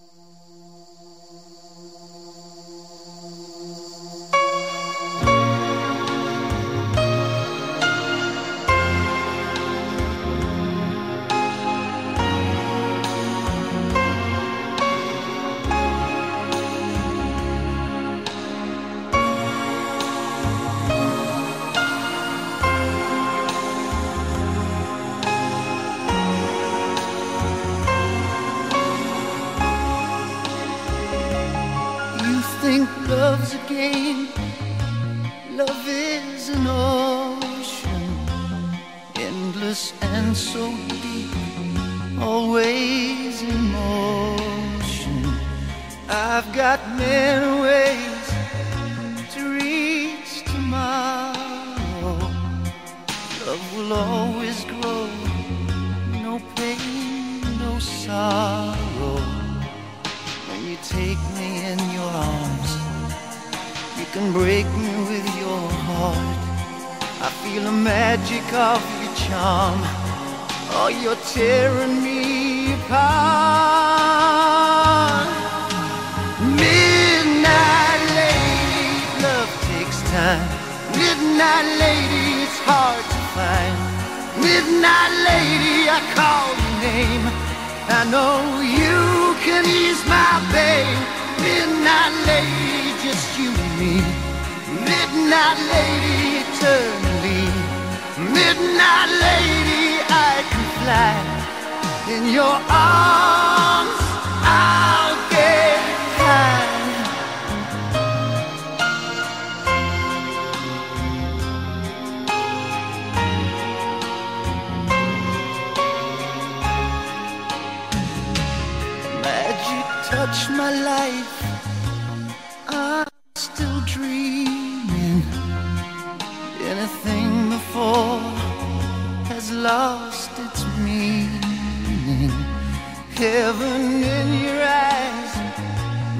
You think love's a game, love is an ocean, endless and so deep, always in motion. I've got many ways to reach tomorrow. Love will always grow, no pain, no sorrow. Can break me with your heart. I feel the magic of your charm. Oh, you're tearing me apart. Midnight lady, love takes time. Midnight lady, it's hard to find. Midnight lady, I call your name. I know you can ease my pain. Midnight lady, just you me. Midnight lady, eternally. Midnight lady, I can fly in your arms. I'll get high. Magic touched my life. Lost its meaning. Heaven in your eyes,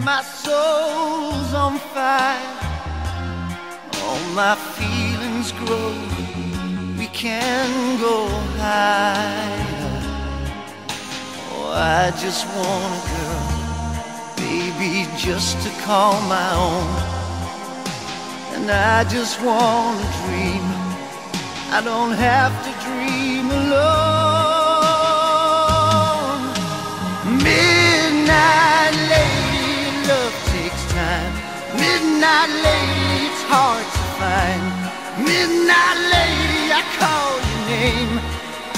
my soul's on fire. All my feelings grow. We can go higher. Oh, I just want a girl, baby, just to call my own. And I just want to dream. I don't have to dream alone. Midnight lady, love takes time. Midnight lady, it's hard to find. Midnight lady, I call your name.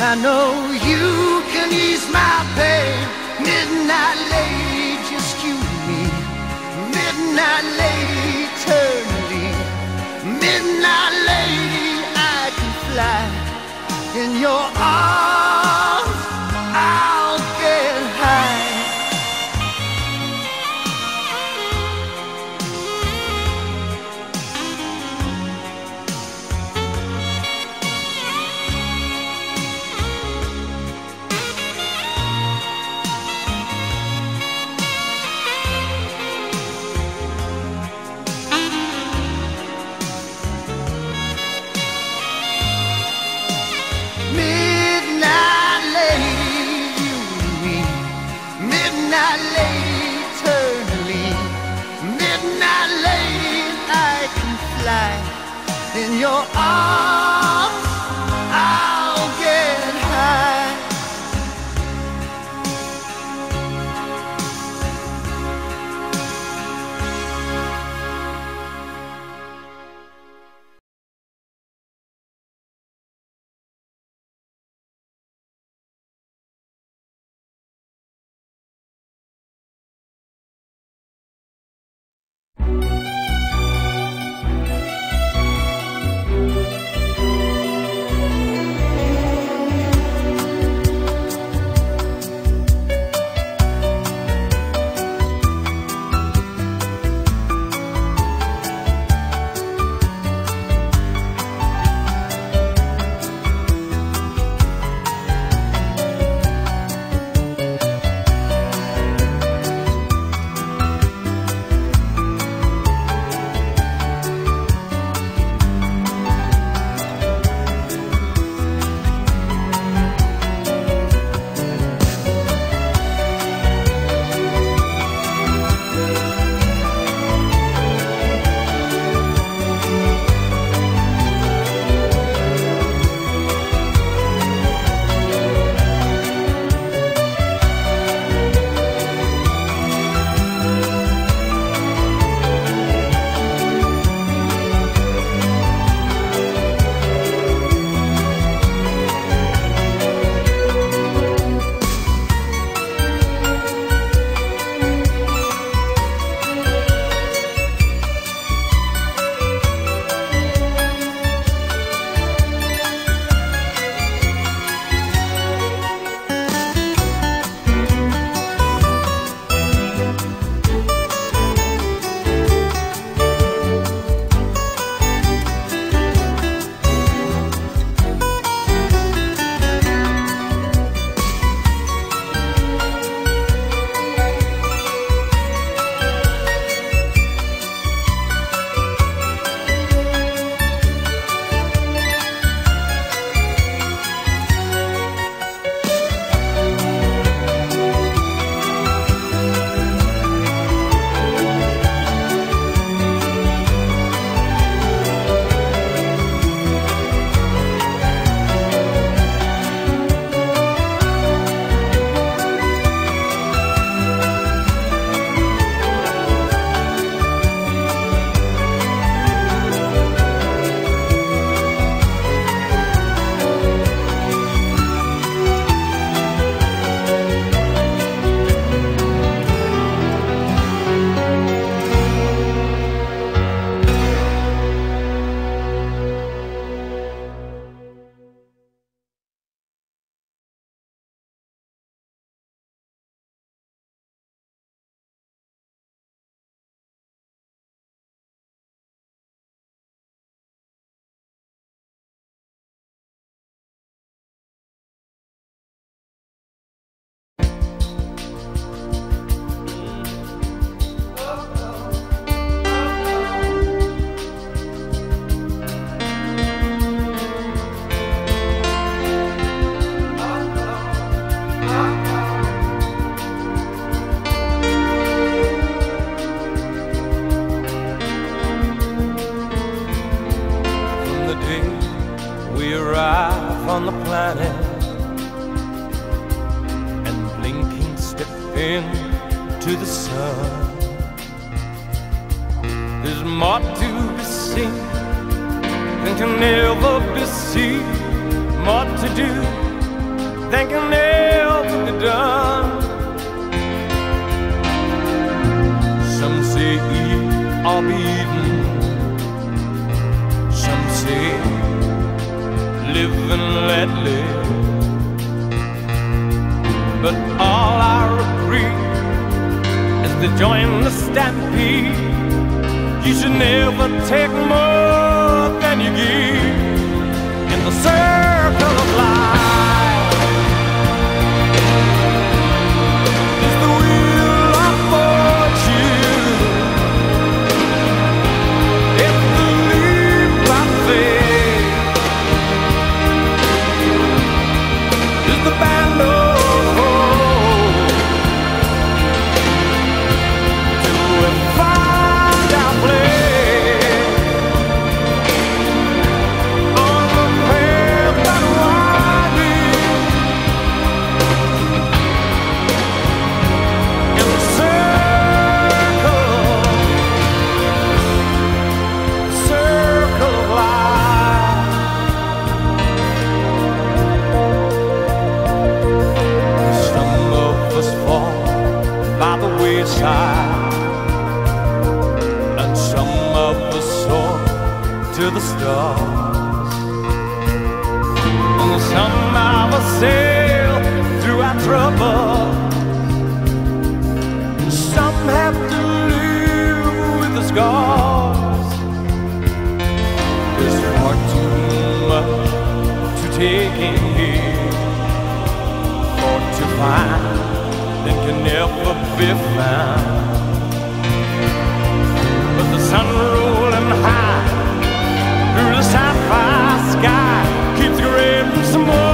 I know you can ease my pain. Midnight lady, just you and me. Midnight lady, eternally. Midnight In your arms. In your arms. But all I agree is to join the stampede. You should never take more than you give in the circle of life. To take in here or to find that can never be found. But the sun rolling high through the sapphire sky keeps the creating some more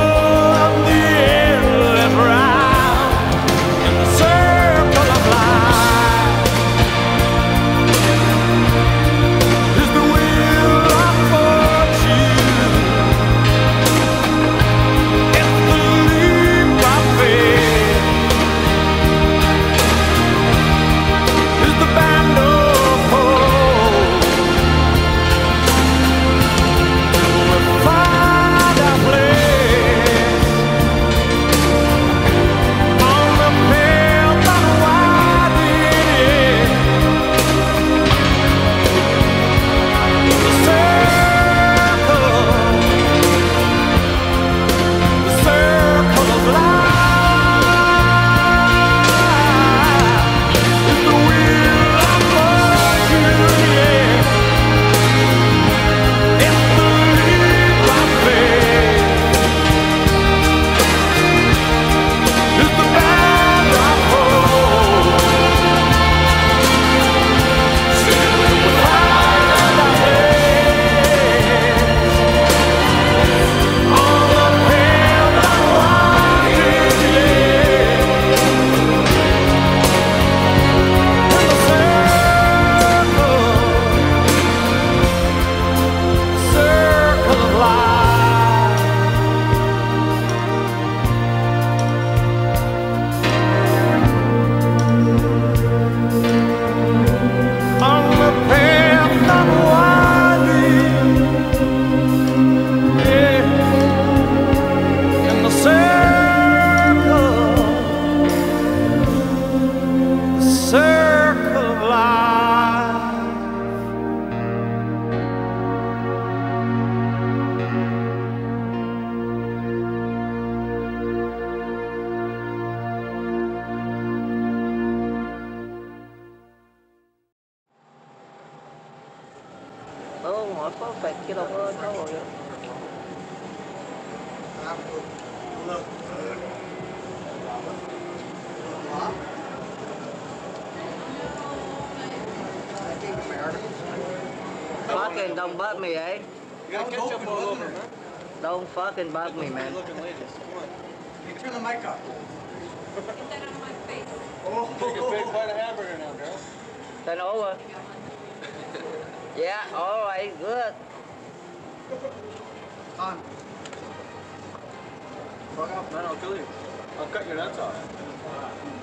don't bug me, eh? You got ketchup all over, huh? Don't fucking bug me, man. Looking ladies, come on. Hey, turn the mic up. Get that on my face. Oh, Take a big bite of hamburger now, girl. Turn over. Yeah, all right, good. On. Fuck off, man. I'll kill you. I'll cut your nuts off.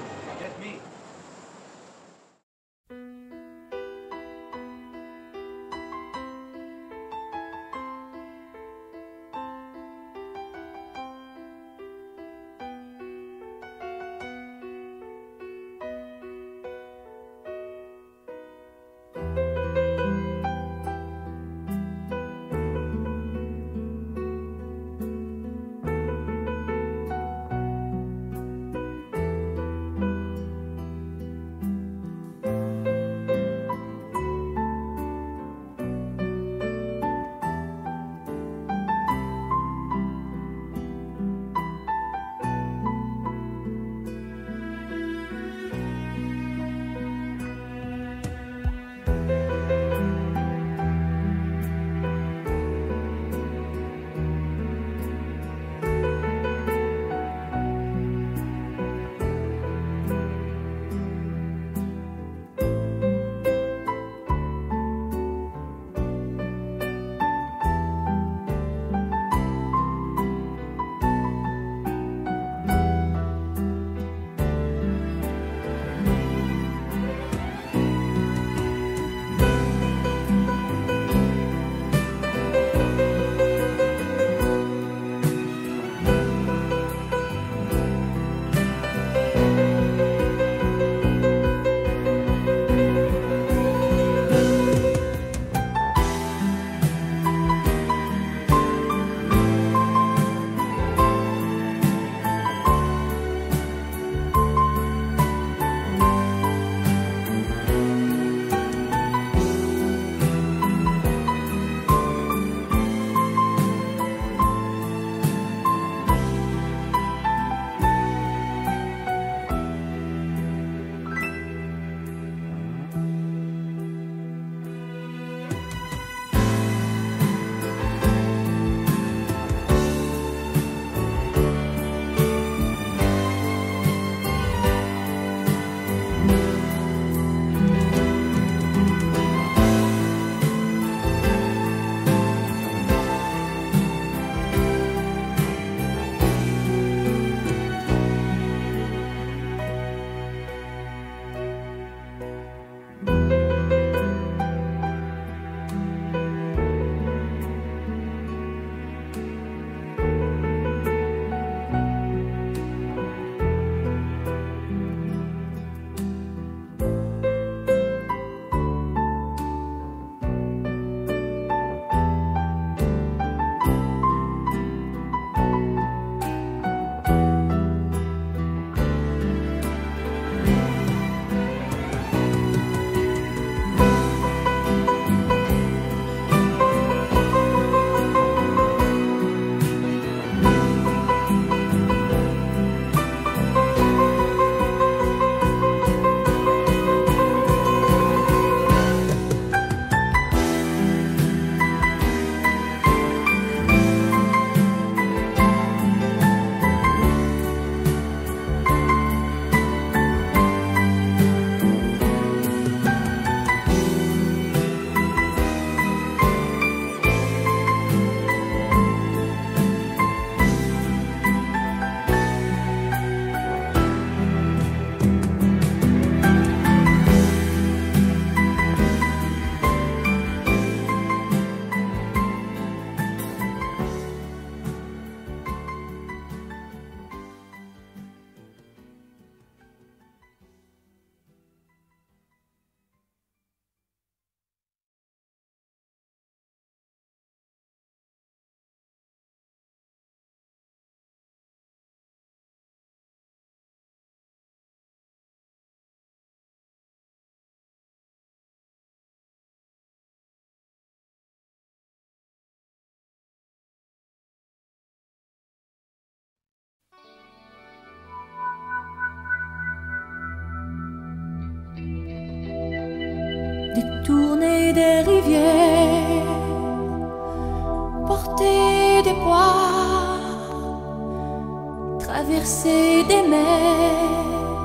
Des mers,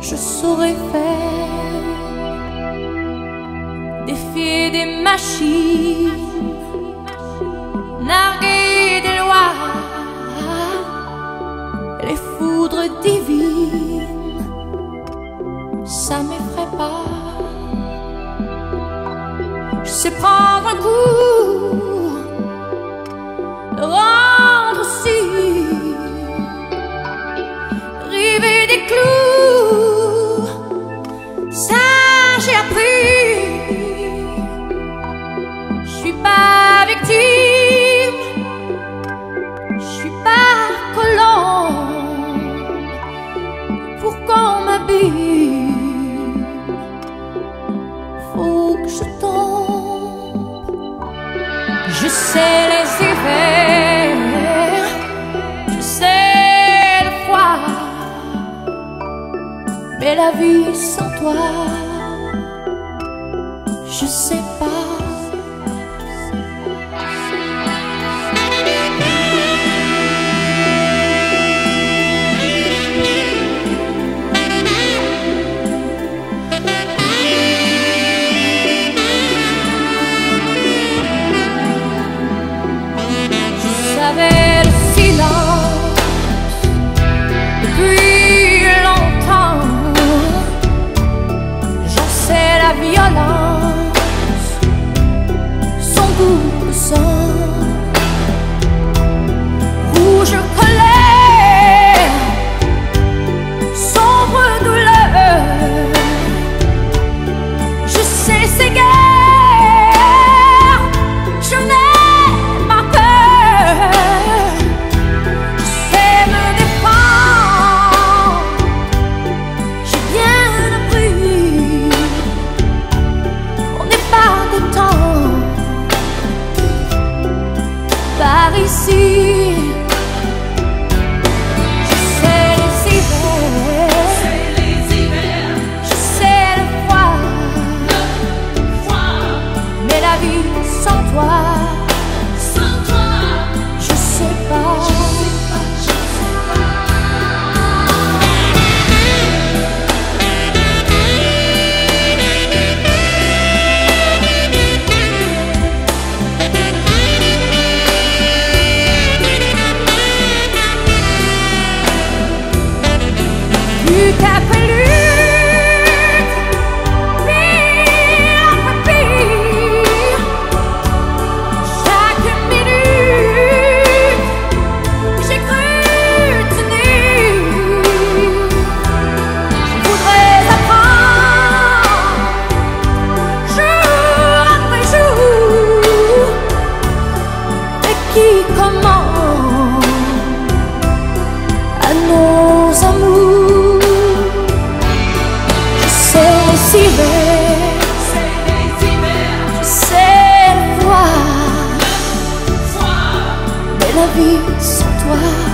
je saurais faire, défier des machines, narguer des lois, divine, ça m'effraie pas. Je sais prendre un coup, qui commande à nos amours. C'est aussi hiver, c'est voir, mais la vie sans toi.